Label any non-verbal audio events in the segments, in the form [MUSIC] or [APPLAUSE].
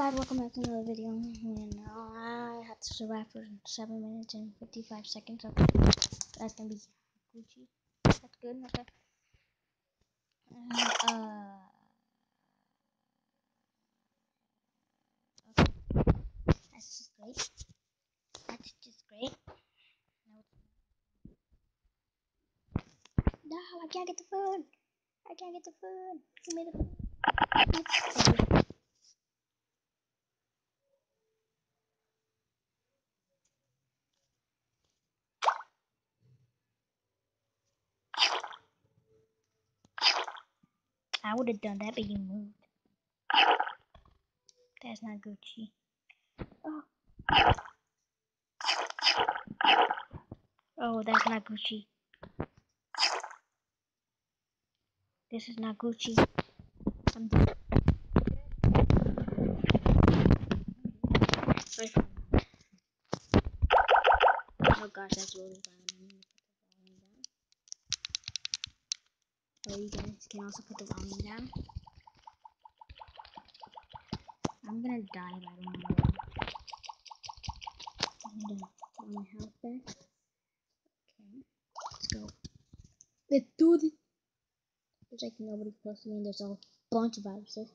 guys, welcome back to another video. And now I have to survive for 7 minutes and 55 seconds. Okay, that's gonna be Gucci. That's good, okay. Uh, uh, okay. That's just great. That's just great. No, I can't get the food. I can't get the food. Give me the food. I would have done that, but you moved. That's not Gucci. Oh. Oh, that's not Gucci. This is not Gucci. I'm. Oh gosh, that's really loud. Oh, you guys can also put the volume down. I'm gonna die if I don't know. I need to my health back. Okay, let's go. Let's do this. There's like nobody close to me, and there's a bunch of viruses.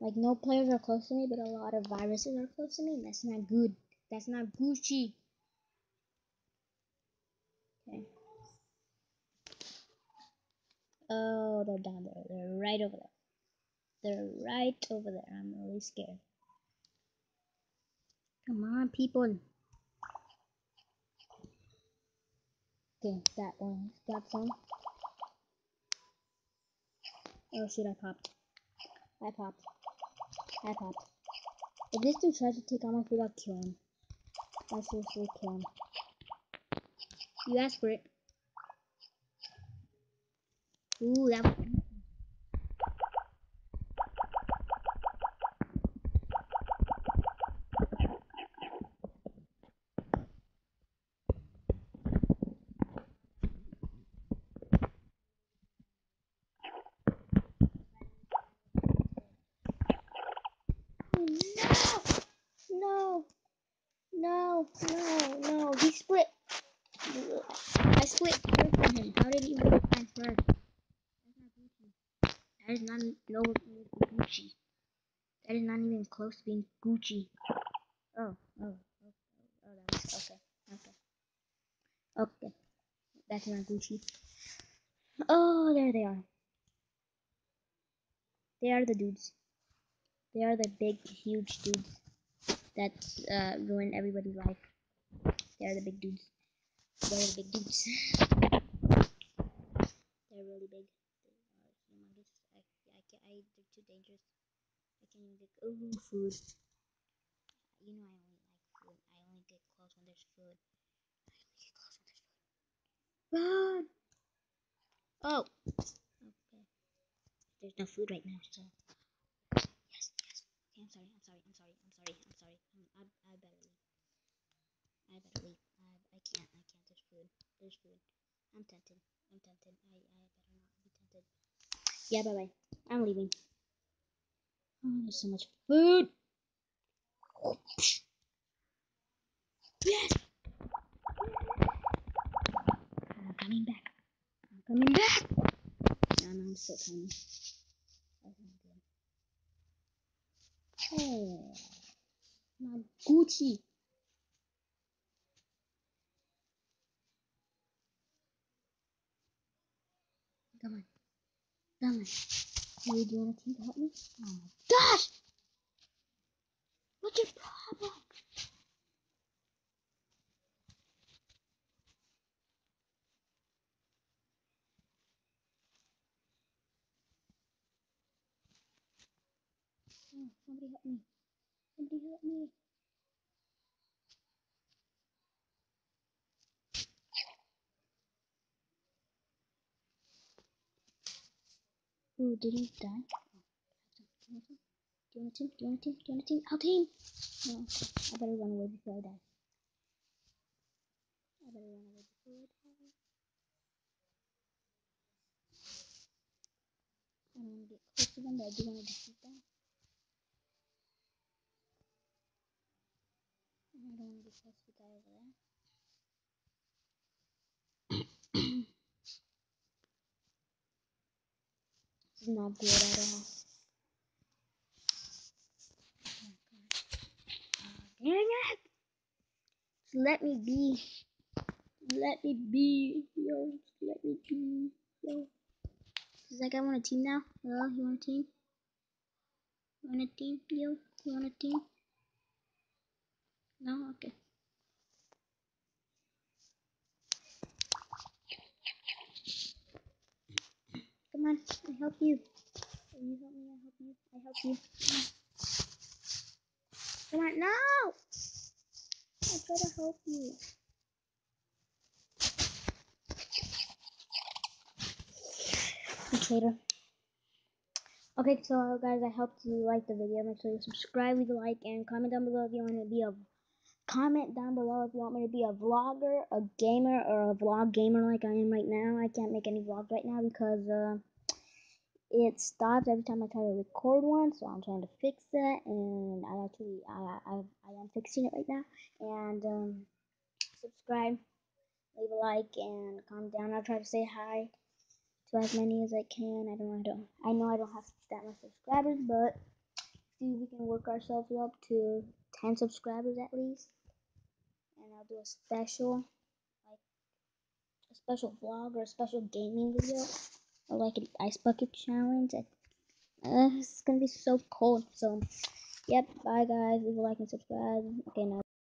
Like no players are close to me, but a lot of viruses are close to me. That's not good. That's not Gucci. Okay. Oh, they're down there. They're right over there. They're right over there. I'm really scared. Come on, people. Okay, that one. Got some. Oh shit, I popped. I popped. I popped. If this dude tries to take out my food, I'll kill him. I'll seriously kill him. You asked for it. Ooh, that was No, no, no, no. He split. I split from him. How did he win Gucci. That is not no Gucci. That is not even close to being Gucci. Oh, oh, oh, oh, that was okay, okay, okay. That's not Gucci. Oh, there they are. They are the dudes. They are the big, huge dudes that uh, ruin everybody's life. They are the big dudes. They're the big dudes. [LAUGHS] they're really big. They are humongous. I, I. They're too dangerous. I can't even get. Ooh, food. You know I only like food. I only get close when there's food. I only get close when there's food. Run! Oh. Okay. There's no food right now, so. Yes, yes. Okay, I'm sorry. I'm sorry. I'm sorry. I'm sorry. I'm sorry. Um, I, I better leave. I better leave. I, I can't. I can't. There's food. There's food. I'm tempted. I'm tempted. I, I better not be tempted. Yeah, bye bye. I'm leaving. Oh, there's so much food. Yes. I'm coming back. I'm coming back. No, no, I'm still coming. Oh, my Gucci. Come on. On. Do you to help me? Oh my gosh! What's your problem? Oh, somebody help me. Somebody help me. Ooh, did he die? Oh, do you want a team? Do you want a team? Do you want a team? I'll team! Oh, okay. I better run away before I die. I better run away before I die. I don't want to get close to them, but I do want to defeat them. And I don't want to get close to the guy over there. Is not good at all. Dang it! Let me be. Let me be. Yo, let me be. Yo. Does that guy want a team now? Hello, you want a team? You want a team? Yo, you want a team? No? Okay. Come on, I help you. You help me, I help you. I help you. Come on, no! I try to help you. Traitor. Okay, so guys, I hope you like the video. Make sure you subscribe, leave a like, and comment down below if you want to be a comment down below if you want me to be a vlogger, a gamer, or a vlog gamer like I am right now. I can't make any vlogs right now because uh, it stops every time I try to record one, so I'm trying to fix that, and I actually I I, I am fixing it right now. And um, subscribe, leave a like, and comment down. I'll try to say hi to as many as I can. I don't I don't I know I don't have that much subscribers, but see if we can work ourselves up to 10 subscribers at least. And I'll do a special like a special vlog or a special gaming video or like an ice bucket challenge. Uh, it's gonna be so cold. So, yep. Bye guys. Leave a like and subscribe. Okay, now.